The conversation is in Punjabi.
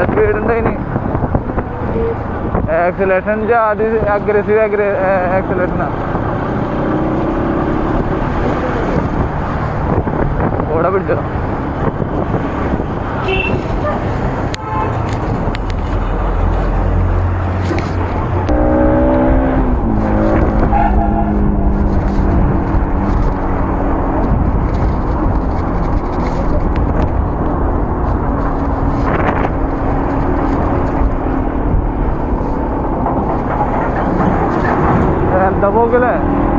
ਲੱਗੇ ਡੰਡੇ ਨਹੀਂ ਐਕਸਲੇਸ਼ਨ ਜਾਂ ਆਦੀ ਐਗਰੈਸਿਵ ਐਕਸਲੇਸ਼ਨ ਥੋੜਾ ਬਿੱਟ ਜਰਾ എന്താ പോകല്ലേ